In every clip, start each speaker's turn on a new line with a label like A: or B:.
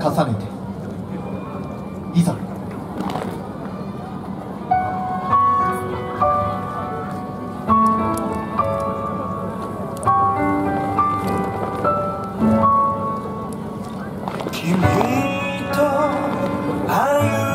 A: 重ねていざ。
B: 君と歩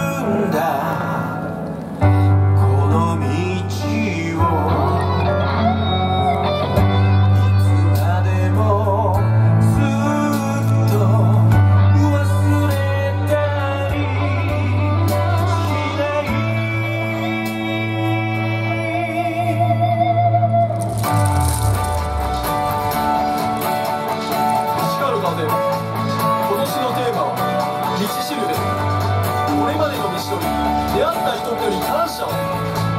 C: 今年のテーマは「道しるべ」これまでの道のり出会った人々に感謝を。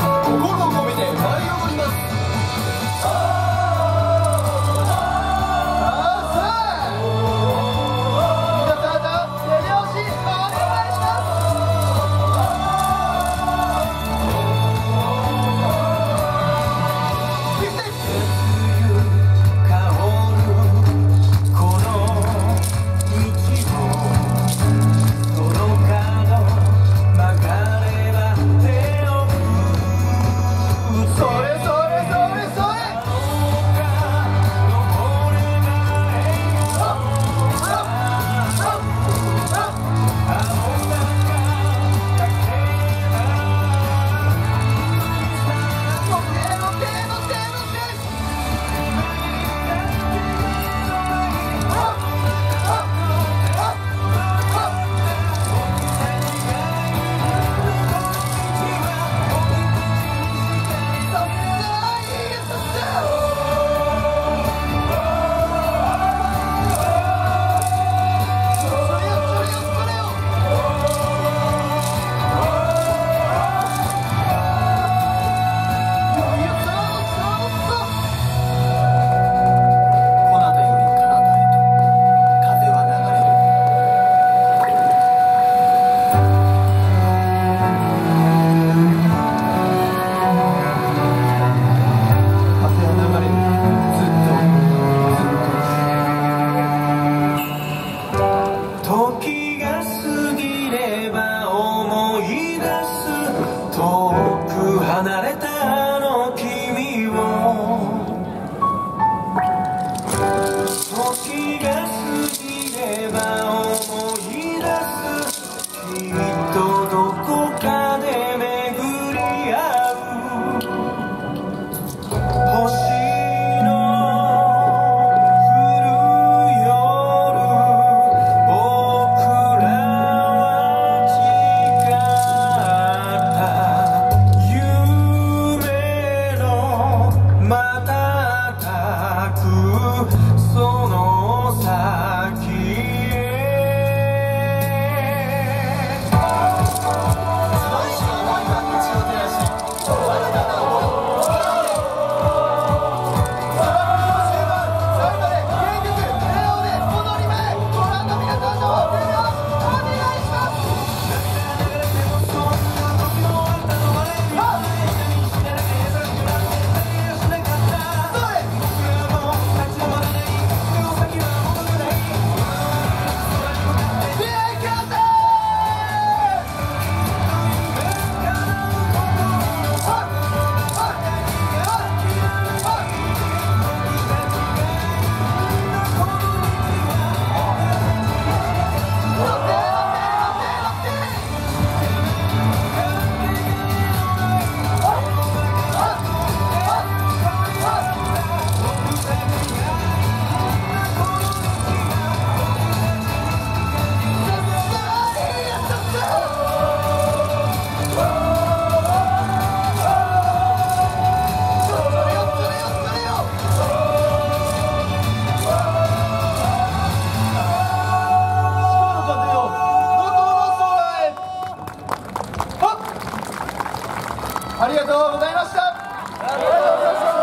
C: あり
B: が
C: とうございました。
A: ありがとうございまし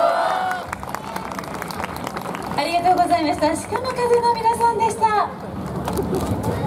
A: た。
D: ありがとうございました鹿の風の皆さんでした。